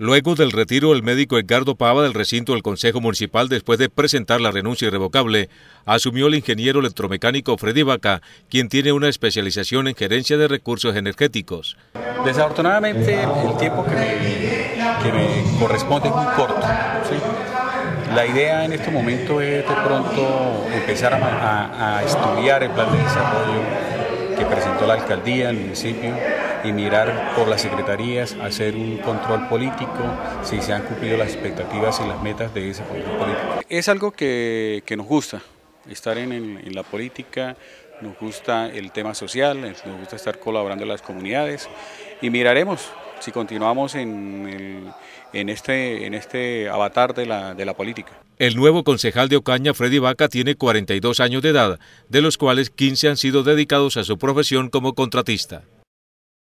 Luego del retiro, el médico Edgardo Pava del recinto del Consejo Municipal, después de presentar la renuncia irrevocable, asumió el ingeniero electromecánico Freddy Vaca, quien tiene una especialización en gerencia de recursos energéticos. Desafortunadamente, el tiempo que me, corresponde es muy corto. La idea en este momento es de pronto empezar a estudiar el plan de desarrollo que presentó la alcaldía, el municipio, y mirar por las secretarías, hacer un control político, si se han cumplido las expectativas y las metas de ese control político. Es algo que, nos gusta, estar en, la política, nos gusta el tema social, nos gusta estar colaborando en las comunidades y miraremos si continuamos en, este, este avatar de la política. El nuevo concejal de Ocaña, Freddy Vaca, tiene 42 años de edad, de los cuales 15 han sido dedicados a su profesión como contratista.